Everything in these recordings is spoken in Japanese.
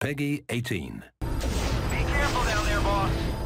Peggy 18. Be careful down there, boss.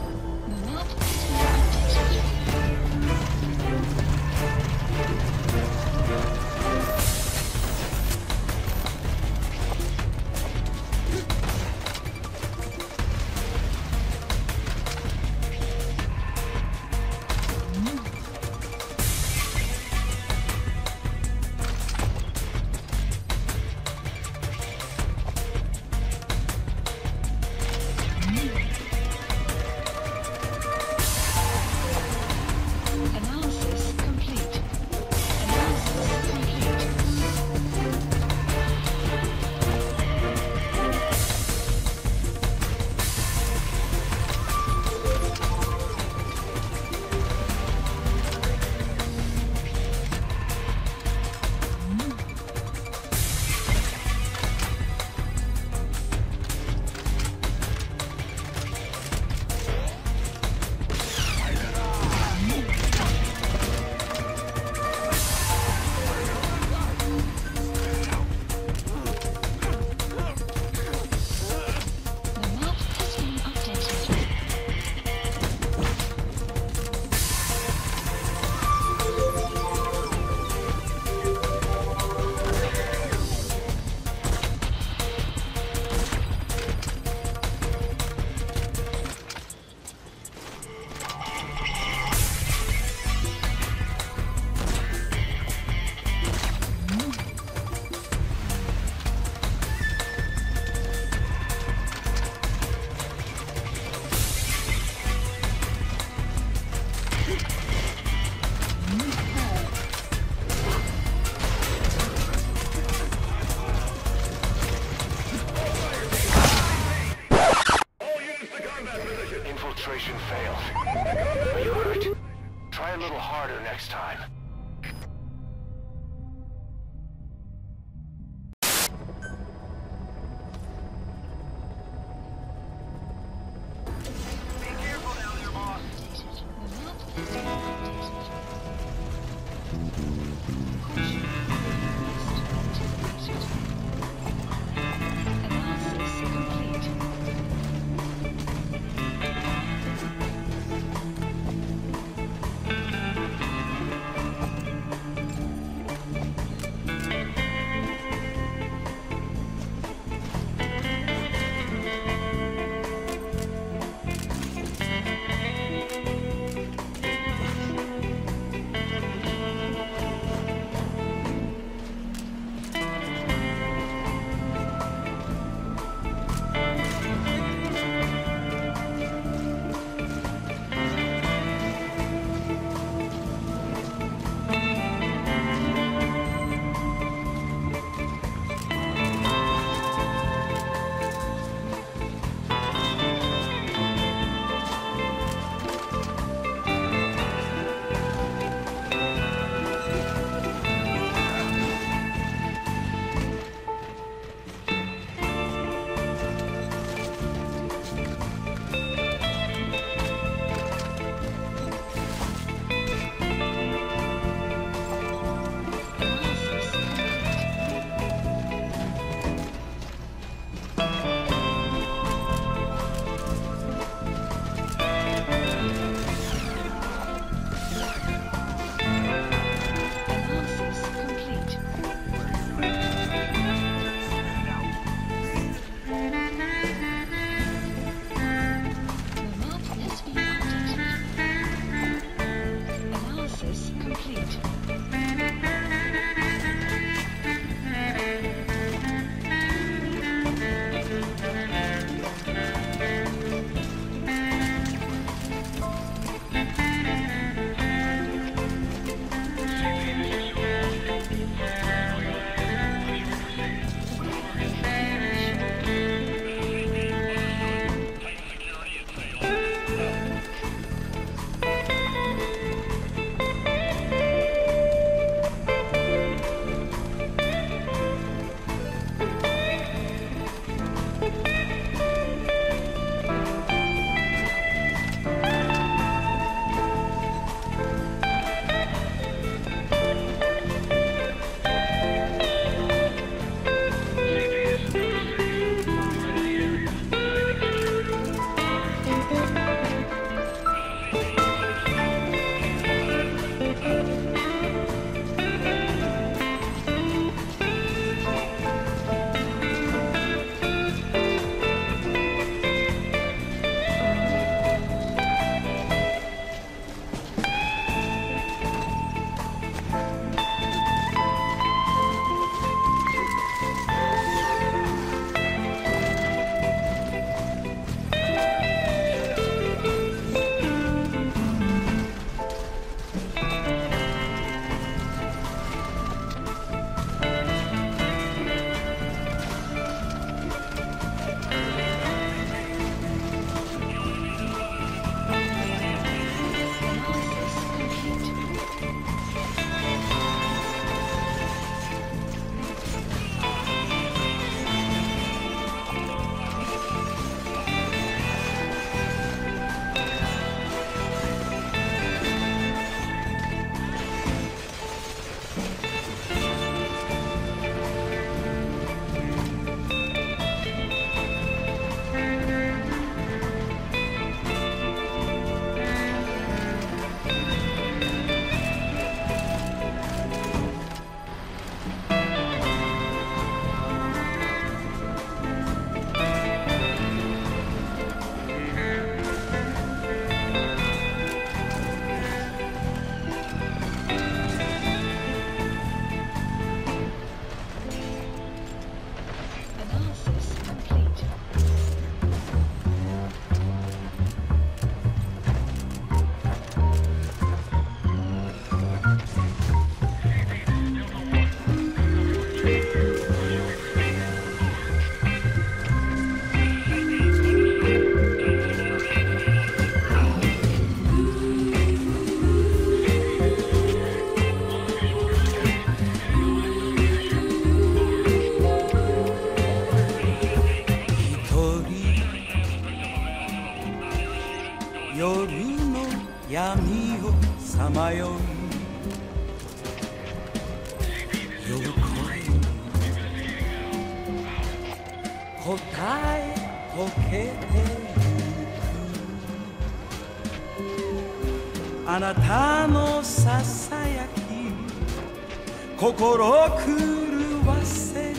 答え溶けてゆく。あなたのささやき心狂わせる。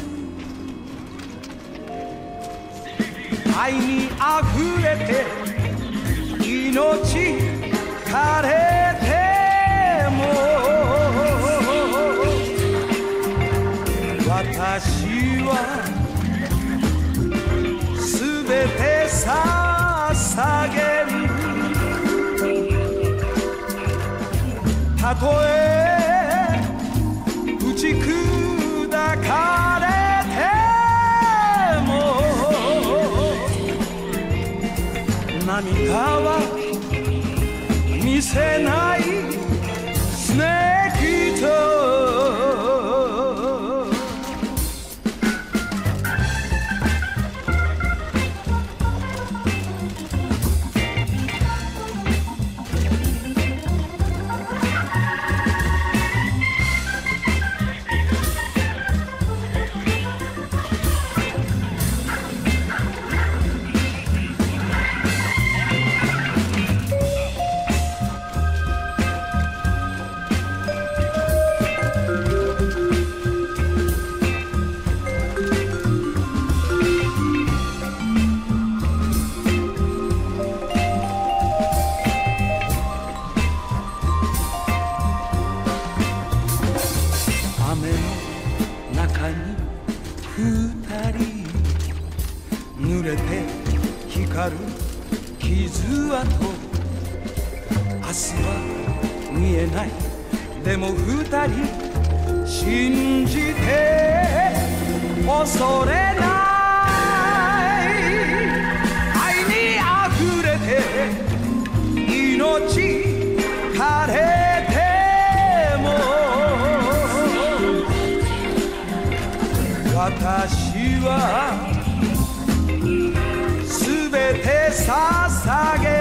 愛にあふれて命枯れてたとえ打ち砕かれても涙は見せない。濡れて光る傷跡。明日は見えない。でも二人信じて。恐れない。愛にあふれて。命枯れても。私はすべて捧げ